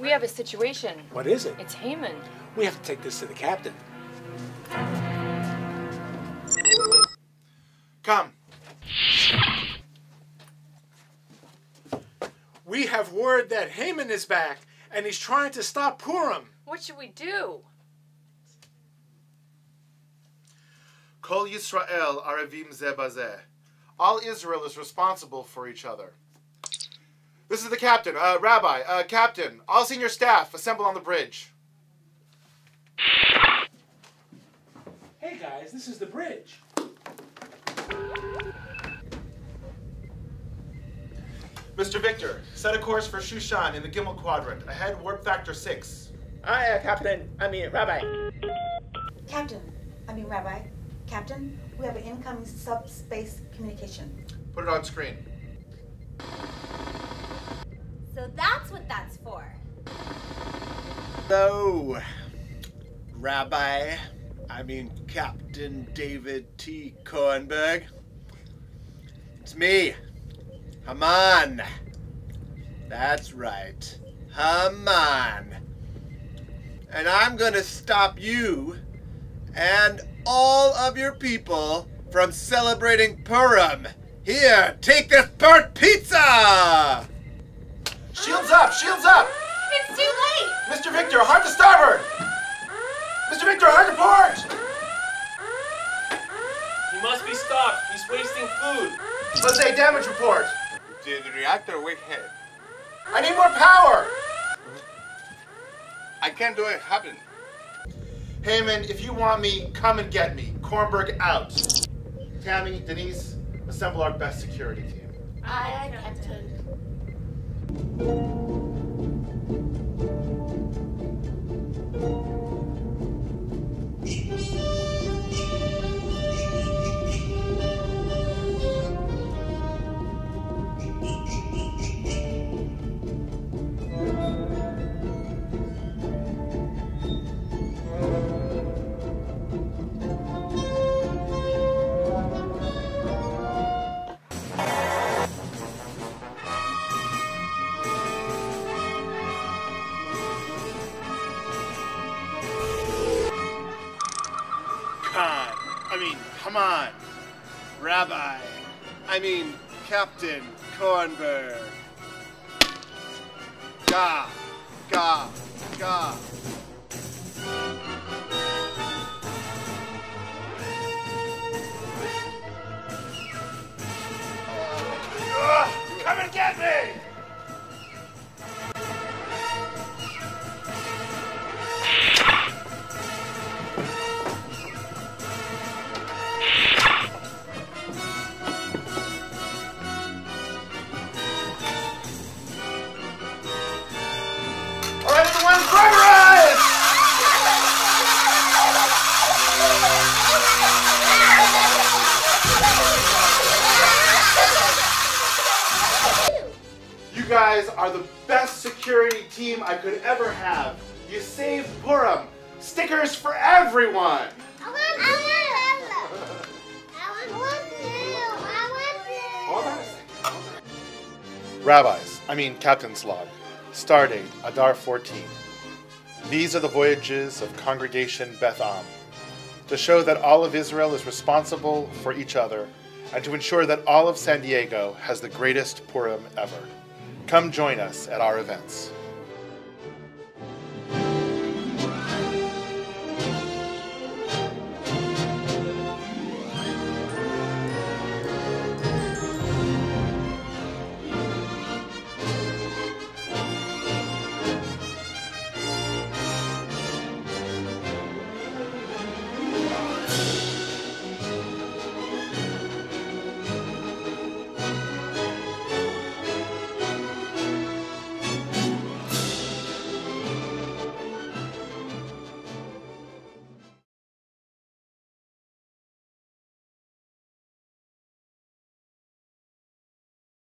We have a situation. What is it? It's Haman. We have to take this to the captain. Come. We have word that Haman is back, and he's trying to stop Purim. What should we do? Kol Yisrael Arevim Zeh Bazeh. All Israel is responsible for each other. This is the captain. Uh, Rabbi, uh, captain, all senior staff, assemble on the bridge. Hey guys, this is the bridge. Mr. Victor, set a course for Shushan in the Gimel quadrant. Ahead, warp factor 6. Aye, uh, Captain. I mean, Rabbi. Captain, I mean Rabbi, Captain, we have an incoming subspace communication. Put it on screen. So that's what that's for. Hello, Rabbi. I mean, Captain David T. Kornberg. It's me, Haman. That's right, Haman. And I'm gonna stop you and all of your people from celebrating Purim. Here, take this burnt pizza! Shields up! Shields up! It's too late! Mr. Victor, hard to starboard! Mr. Victor, hard to port! He must be stopped. He's wasting food. Let's say damage report. Did the reactor wait head? I need more power! I can't do it happen. Haman, if you want me, come and get me. Kornberg out. Tammy, Denise, assemble our best security team. Aye, Captain. Khan. I mean, come on. Rabbi. I mean, Captain Kornberg. Ga. Ga. Ga. Guys are the best security team I could ever have. You saved Purim. Stickers for everyone. I want I want I want I Hold on a second. hold. Rabbis, I mean Captain's Log, Stardate Adar 14. These are the voyages of Congregation Beth Am, to show that all of Israel is responsible for each other, and to ensure that all of San Diego has the greatest Purim ever. Come join us at our events.